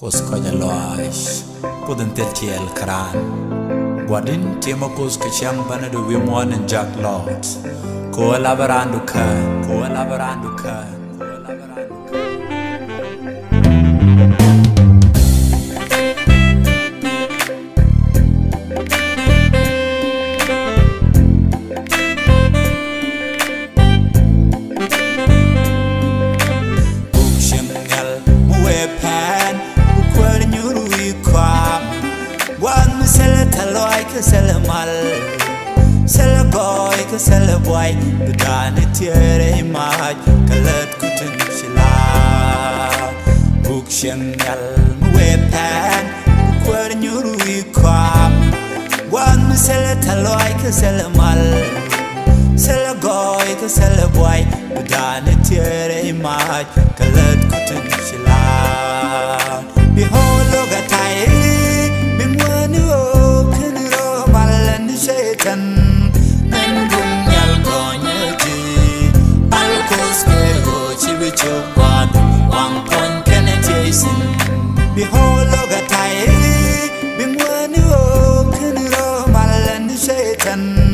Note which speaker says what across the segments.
Speaker 1: kos koja loash kudin tel tiel kran. Gwadin timo kos kacham bana do we mon and jack lot. Ko labarandu ka ko labarandu ka ko labarandu ka taloy ke sele mal Sele goy ke sele boy. Budane tiere imaj kalet kutun shila Bukshimngal muwe pan bukwar nyuru ikwam Behold look at I Bimwani o kiniro malan shaitan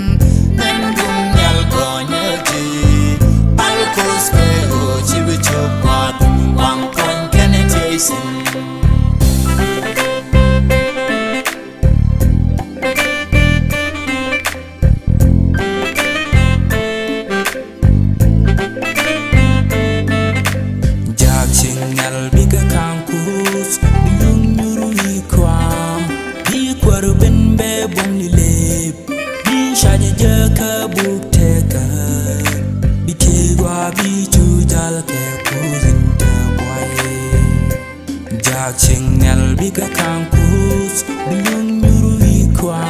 Speaker 1: Cengel biga kampus bilang nyuruh ikwa.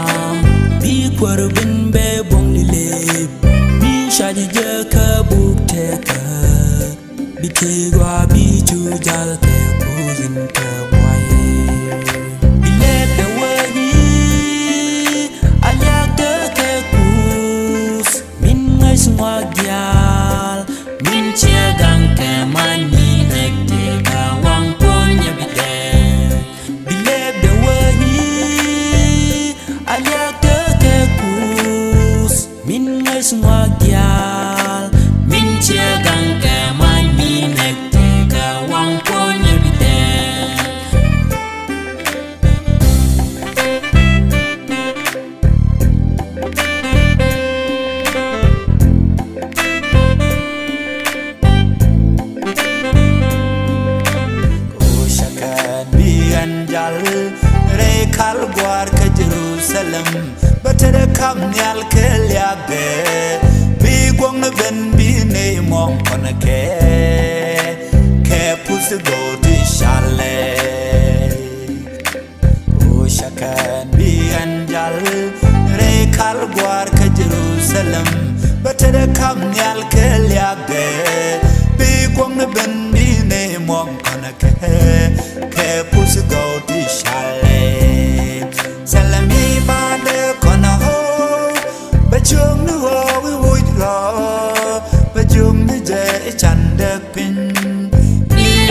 Speaker 1: Bi kwar bin be bong lile bi shaji je ka buk te ka bi ke bi ju te kuzin ka biyan jal Rekal gwar ka Jerusalem Batada kam nyal ke liage Bi gwang na ben bi ne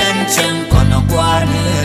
Speaker 1: en chen kona kwa ni re